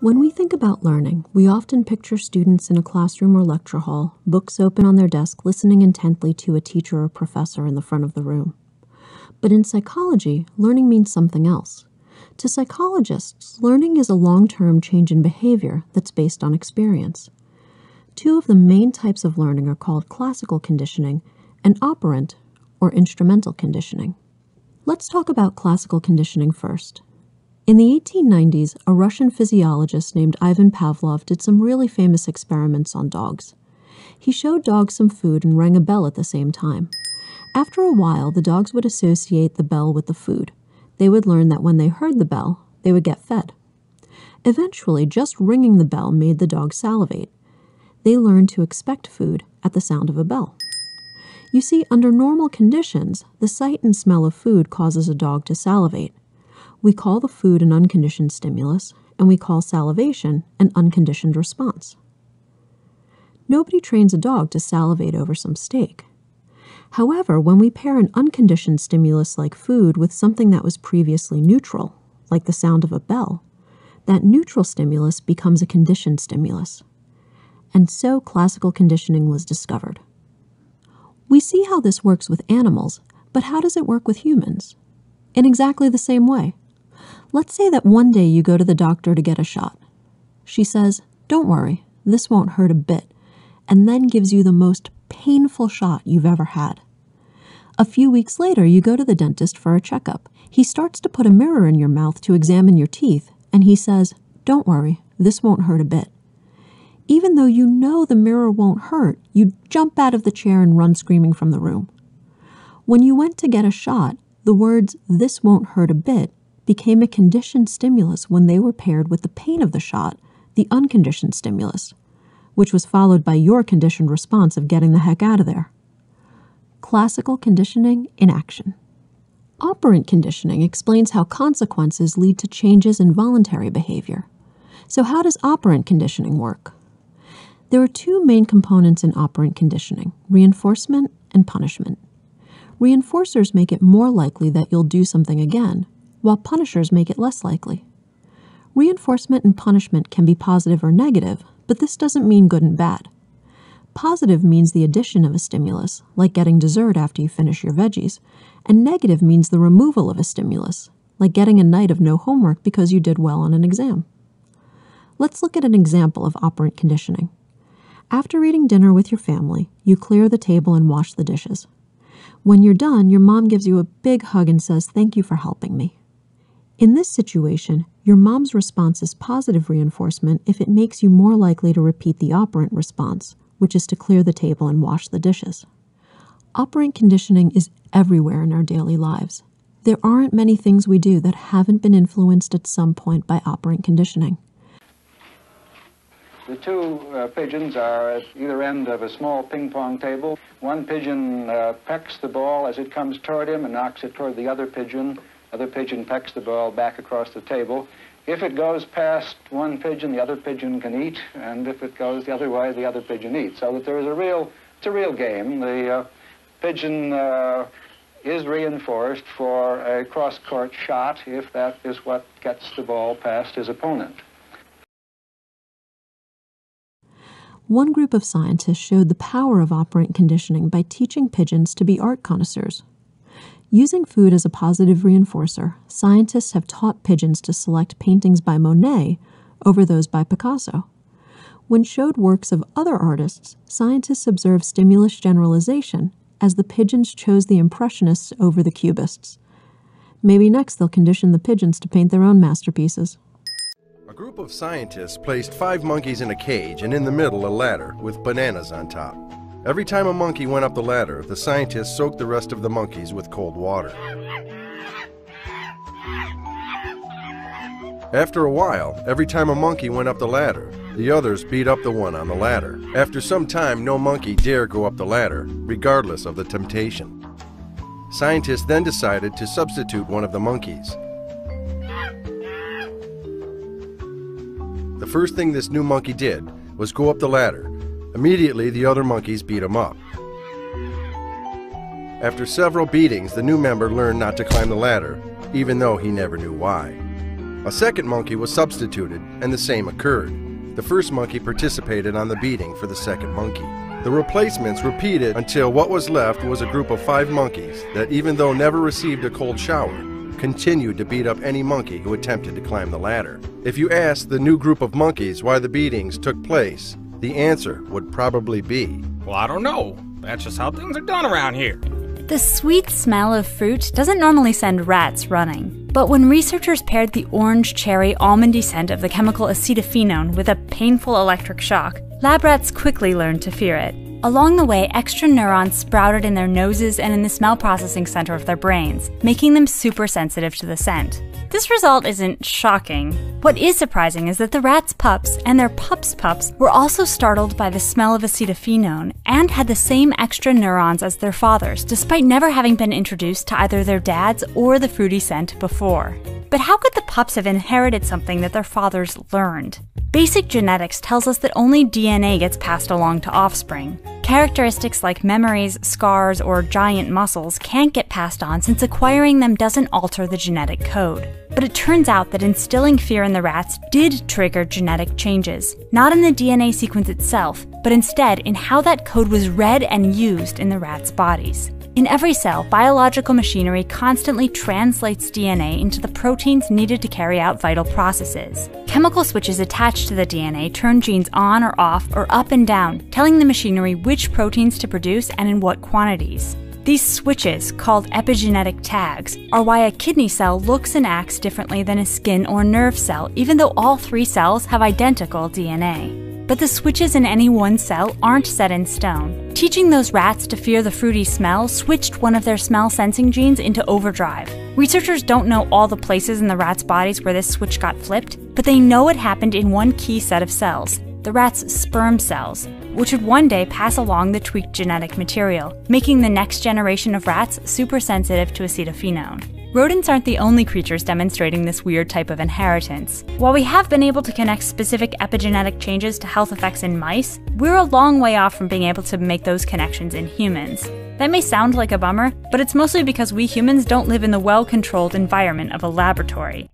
When we think about learning, we often picture students in a classroom or lecture hall, books open on their desk, listening intently to a teacher or professor in the front of the room. But in psychology, learning means something else. To psychologists, learning is a long term change in behavior that's based on experience. Two of the main types of learning are called classical conditioning and operant or instrumental conditioning. Let's talk about classical conditioning first. In the 1890s, a Russian physiologist named Ivan Pavlov did some really famous experiments on dogs. He showed dogs some food and rang a bell at the same time. After a while, the dogs would associate the bell with the food. They would learn that when they heard the bell, they would get fed. Eventually, just ringing the bell made the dogs salivate. They learned to expect food at the sound of a bell. You see, under normal conditions, the sight and smell of food causes a dog to salivate. We call the food an unconditioned stimulus, and we call salivation an unconditioned response. Nobody trains a dog to salivate over some steak. However, when we pair an unconditioned stimulus like food with something that was previously neutral, like the sound of a bell, that neutral stimulus becomes a conditioned stimulus. And so classical conditioning was discovered. We see how this works with animals, but how does it work with humans? In exactly the same way. Let's say that one day you go to the doctor to get a shot. She says, Don't worry, this won't hurt a bit, and then gives you the most painful shot you've ever had. A few weeks later, you go to the dentist for a checkup. He starts to put a mirror in your mouth to examine your teeth, and he says, Don't worry, this won't hurt a bit. Even though you know the mirror won't hurt, you jump out of the chair and run screaming from the room. When you went to get a shot, the words, This won't hurt a bit, became a conditioned stimulus when they were paired with the pain of the shot, the unconditioned stimulus, which was followed by your conditioned response of getting the heck out of there. Classical conditioning in action. Operant conditioning explains how consequences lead to changes in voluntary behavior. So, how does operant conditioning work? There are two main components in operant conditioning reinforcement and punishment. Reinforcers make it more likely that you'll do something again, while punishers make it less likely. Reinforcement and punishment can be positive or negative, but this doesn't mean good and bad. Positive means the addition of a stimulus, like getting dessert after you finish your veggies, and negative means the removal of a stimulus, like getting a night of no homework because you did well on an exam. Let's look at an example of operant conditioning. After eating dinner with your family, you clear the table and wash the dishes. When you're done, your mom gives you a big hug and says, Thank you for helping me. In this situation, your mom's response is positive reinforcement if it makes you more likely to repeat the operant response, which is to clear the table and wash the dishes. Operant conditioning is everywhere in our daily lives. There aren't many things we do that haven't been influenced at some point by operant conditioning. The two uh, pigeons are at either end of a small ping pong table. One pigeon uh, pecks the ball as it comes toward him and knocks it toward the other pigeon. Other pigeon pecks the ball back across the table. If it goes past one pigeon, the other pigeon can eat, and if it goes the other way, the other pigeon eats. So that there is a real, it's a real game. The uh, pigeon uh, is reinforced for a cross-court shot if that is what gets the ball past his opponent. One group of scientists showed the power of operant conditioning by teaching pigeons to be art connoisseurs. Using food as a positive reinforcer, scientists have taught pigeons to select paintings by Monet over those by Picasso. When showed works of other artists, scientists observed stimulus generalization as the pigeons chose the Impressionists over the Cubists. Maybe next they'll condition the pigeons to paint their own masterpieces. A group of scientists placed five monkeys in a cage and in the middle a ladder with bananas on top. Every time a monkey went up the ladder, the scientists soaked the rest of the monkeys with cold water. After a while, every time a monkey went up the ladder, the others beat up the one on the ladder. After some time, no monkey dare go up the ladder, regardless of the temptation. Scientists then decided to substitute one of the monkeys. The first thing this new monkey did was go up the ladder, Immediately, the other monkeys beat him up. After several beatings, the new member learned not to climb the ladder, even though he never knew why. A second monkey was substituted, and the same occurred. The first monkey participated on the beating for the second monkey. The replacements repeated until what was left was a group of five monkeys that, even though never received a cold shower, continued to beat up any monkey who attempted to climb the ladder. If you asked the new group of monkeys why the beatings took place, the answer would probably be Well, I don't know. That's just how things are done around here. The sweet smell of fruit doesn't normally send rats running. But when researchers paired the orange cherry almondy scent of the chemical acetophenone with a painful electric shock, lab rats quickly learned to fear it. Along the way, extra neurons sprouted in their noses and in the smell processing center of their brains, making them super sensitive to the scent. This result isn't shocking. What is surprising is that the rats' pups and their pups' pups were also startled by the smell of acetophenone and had the same extra neurons as their fathers, despite never having been introduced to either their dads or the fruity scent before. But how could the pups have inherited something that their fathers learned? Basic genetics tells us that only DNA gets passed along to offspring. Characteristics like memories, scars, or giant muscles can't get passed on since acquiring them doesn't alter the genetic code. But it turns out that instilling fear in the rats did trigger genetic changes, not in the DNA sequence itself, but instead in how that code was read and used in the rats' bodies. In every cell, biological machinery constantly translates DNA into the proteins needed to carry out vital processes. Chemical switches attached to the DNA turn genes on or off or up and down, telling the machinery which proteins to produce and in what quantities. These switches, called epigenetic tags, are why a kidney cell looks and acts differently than a skin or nerve cell, even though all three cells have identical DNA. But the switches in any one cell aren't set in stone. Teaching those rats to fear the fruity smell switched one of their smell sensing genes into overdrive. Researchers don't know all the places in the rats' bodies where this switch got flipped, but they know it happened in one key set of cells the rat's sperm cells, which would one day pass along the tweaked genetic material, making the next generation of rats super sensitive to acetophenone. Rodents aren't the only creatures demonstrating this weird type of inheritance. While we have been able to connect specific epigenetic changes to health effects in mice, we're a long way off from being able to make those connections in humans. That may sound like a bummer, but it's mostly because we humans don't live in the well controlled environment of a laboratory.